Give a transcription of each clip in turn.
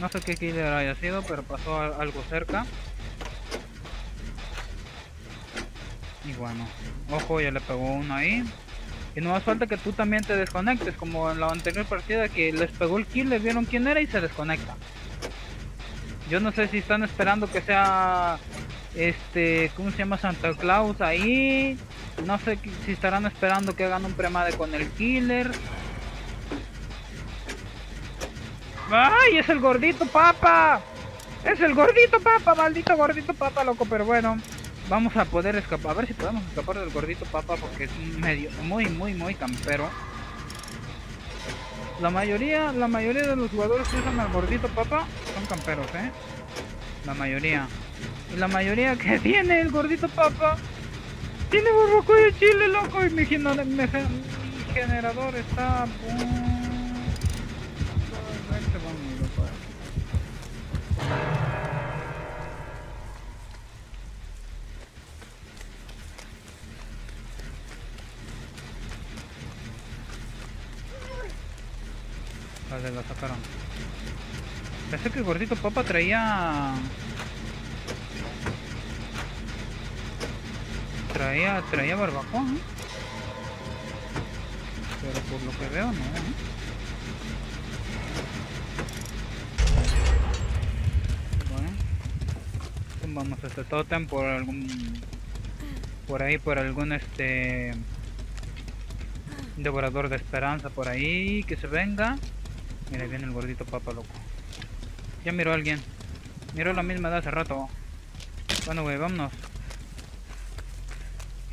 No sé qué killer haya sido, pero pasó algo cerca. Y bueno, ojo, ya le pegó uno ahí. Y no más falta que tú también te desconectes, como en la anterior partida que les pegó el kill, le vieron quién era y se desconecta. Yo no sé si están esperando que sea este, ¿cómo se llama? Santa Claus ahí. No sé si estarán esperando que hagan un premade con el killer. ¡Ay! Es el gordito papa. Es el gordito papa, maldito gordito papa, loco, pero bueno. Vamos a poder escapar, a ver si podemos escapar del gordito papa porque es medio, muy, muy, muy campero. La mayoría, la mayoría de los jugadores que usan al gordito papa son camperos, eh. La mayoría. Y la mayoría que tiene el gordito papa tiene barbacoa de chile, loco. Y mi, generador está... Vale, la sacaron. Pensé que el gordito papa traía Traía, traía barbacoa. Pero por lo que veo, no, ¿eh? Bueno. Vamos a este totem por algún... Por ahí, por algún este... Devorador de esperanza por ahí, que se venga. Mira, viene el gordito papa, loco. Ya miró a alguien. Miró la misma de hace rato. Bueno, güey, vámonos.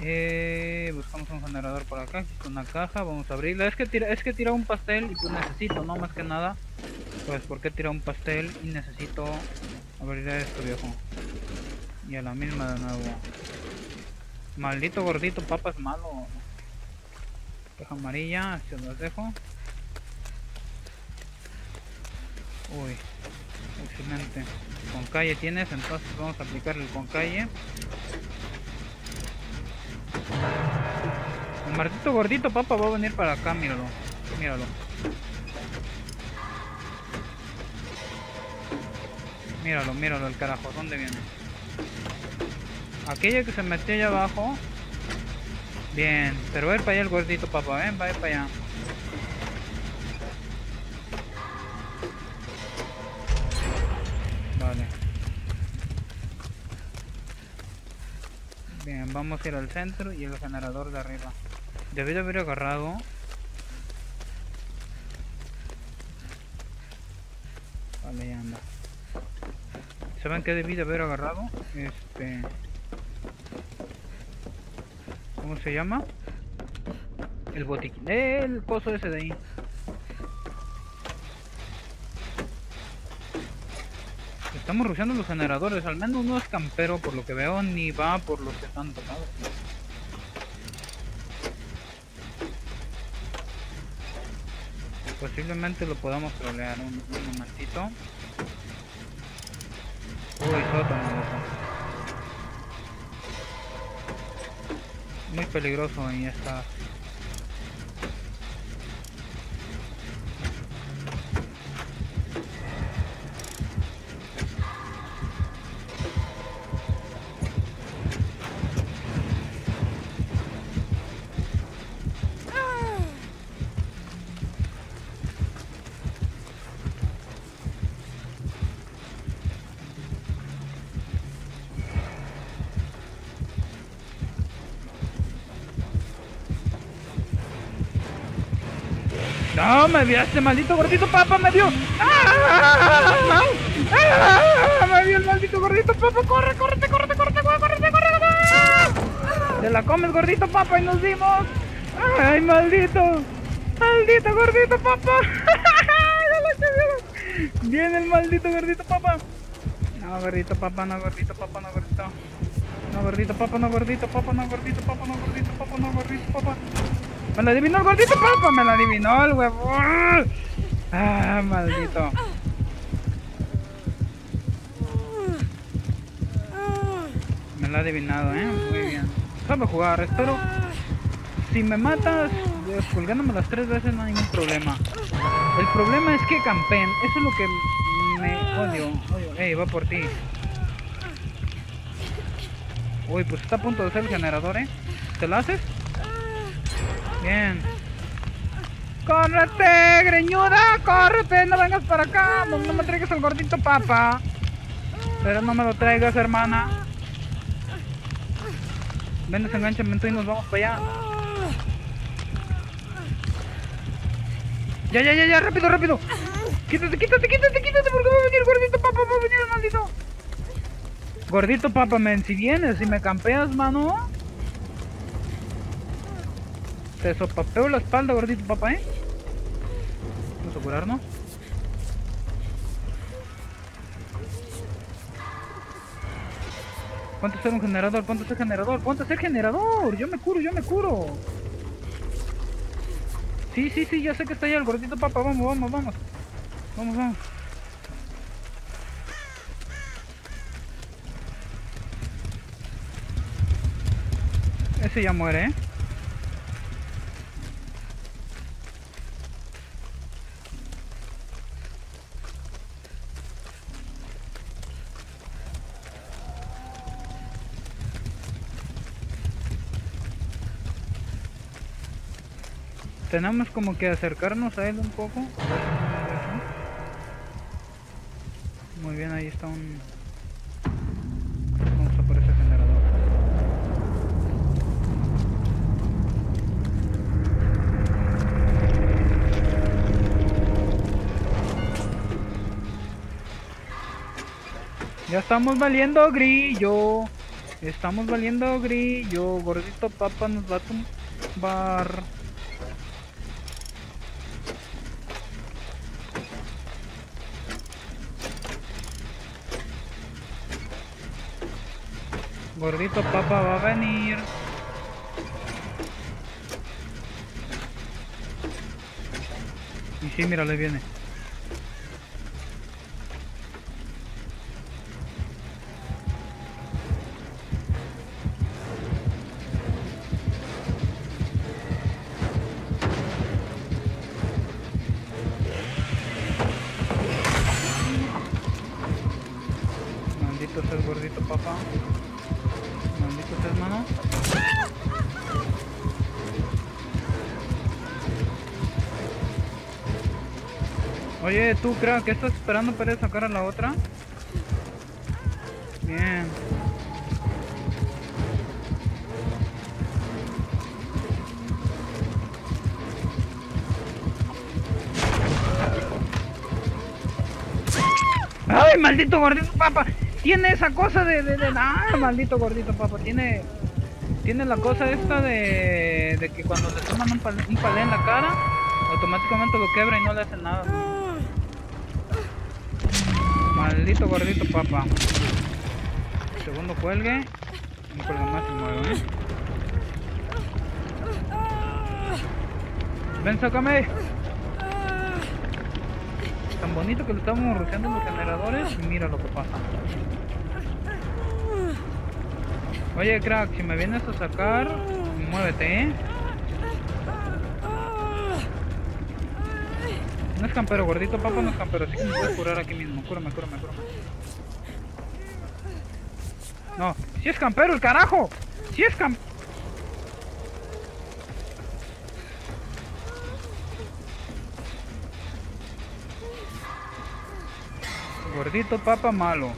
Eh, buscamos un generador por acá, una caja, vamos a abrirla. Es que tira, es que tira un pastel y pues necesito, no más que nada. Pues porque tira un pastel y necesito abrir esto viejo. Y a la misma de nuevo. Maldito gordito, papa es malo. Caja amarilla, se los dejo. Uy, excelente. Con calle tienes, entonces vamos a aplicarle el con calle. El maldito gordito papa va a venir para acá, míralo. Míralo. Míralo, míralo el carajo, ¿dónde viene? Aquella que se metió allá abajo. Bien, pero va a para allá el gordito papa, ven, va a ir para allá. Vamos a ir al centro y el generador de arriba. Debí de haber agarrado. Vale, ya anda. ¿Saben qué debí de haber agarrado? Este... ¿Cómo se llama? El botiquín. El coso ese de ahí. Estamos rusheando los generadores, al menos no es campero por lo que veo, ni va por los que están tocados. Posiblemente lo podamos trolear un, momentito. Uy, sótano, Muy peligroso ahí está. No, me dio este maldito gordito papa, me dio. ¡Ah! ¡Ah! Me dio el maldito gordito papa. Corre, corre, corre, corre, corre, corre, corre. corre. Te la comes, gordito papa, y nos dimos. Ay, maldito. Maldito gordito papa. Viene el maldito gordito papa. No, gordito papa, no, gordito papa, no, gordito. No, gordito papa, no, gordito papa, no, gordito papa, no, gordito papa, no, gordito papa. No, gordito, papa. Me lo adivinó el gordito papa, me lo adivinó el huevo. Ah, maldito. Me lo ha adivinado, eh. Muy bien. Sabe jugar, espero. Si me matas, colgándome las tres veces no hay ningún problema. El problema es que campen. Eso es lo que me odio. odio. Ey, va por ti. Uy, pues está a punto de ser el generador, ¿eh? ¿Te lo haces? Bien. ¡Córrete, greñuda! ¡Córrete! ¡No vengas para acá! No, me traigas el gordito papa. Pero no me lo traigas, hermana. Ven, desenganchame tú y nos vamos para allá. Ya, ya, ya, ya, rápido, rápido. Quítate, quítate, quítate, quítate, porque va a venir gordito papa, va a venir el maldito. Gordito papa, men, si vienes, si me campeas, mano. Te sopapeo la espalda, gordito papa, eh. Vamos a curarnos. Ponte a ser un generador, ponte a ser generador, ponte a ser generador. Yo me curo, yo me curo. Sí, sí, sí, ya sé que está ahí el gordito papa. Vamos, vamos, vamos. Vamos, vamos. Ese ya muere, ¿eh? Tenemos como que acercarnos a él un poco. Muy bien, ahí está un... Vamos a por ese generador. Ya estamos valiendo grillo. Estamos valiendo grillo. Gordito papa nos va a tumbar. Gordito papa va a venir. Y sí, mira, le viene. Oye, tú, crack, ¿qué estás esperando para sacar a la otra? Bien. ¡Ay, maldito gordito papa! Tiene esa cosa de, de, de... ¡Ah, maldito gordito papa! Tiene... Tiene la cosa esta de... De que cuando le toman un palé, un palé en la cara Automáticamente lo quebra y no le hace nada Maldito gordito papa Segundo cuelgue Un cuelgue más y muero, ¿eh? Ven, sácame tan bonito que lo estamos rociando en los generadores mira lo que pasa. Oye, crack, si me vienes a sacar, muévete, ¿eh? No es campero, gordito papá no es campero, así que me puedes curar aquí mismo. Cúrame, cúrame, cúrame. No, si es campero el carajo. Si es campero. Gordito papa malo.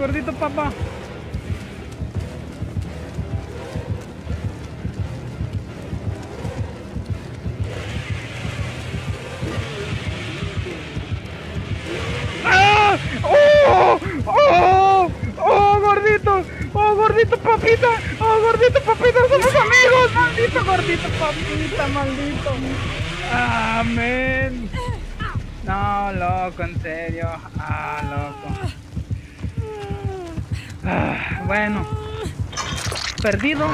Gordito, papá. ¡Ah! ¡Oh! ¡Oh! ¡Oh, gordito! ¡Oh, gordito, papita! ¡Oh, gordito, papita! ¡Somos amigos! ¡Maldito, gordito, papita! ¡Maldito! ¡Amén! No, loco, en serio. Ah, loco. Ah, bueno. Perdido.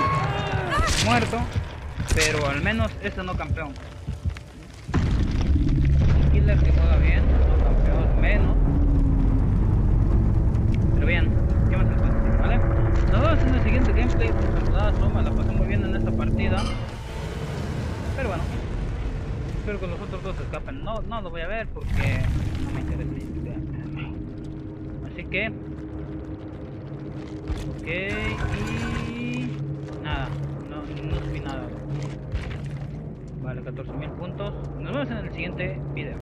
Muerto. Pero al menos este no campeón. Killer que juega bien, no campeón menos. Pero bien, ¿qué más decir, vale? Nos vemos en el siguiente gameplay. Saludazo, me la pasé muy bien en esta partida. Pero bueno, espero que los otros dos escapen. No, no lo voy a ver porque no me interesa. Así que, ok, y nada, no, no subí nada. Vale, 14.000 puntos. Nos vemos en el siguiente video.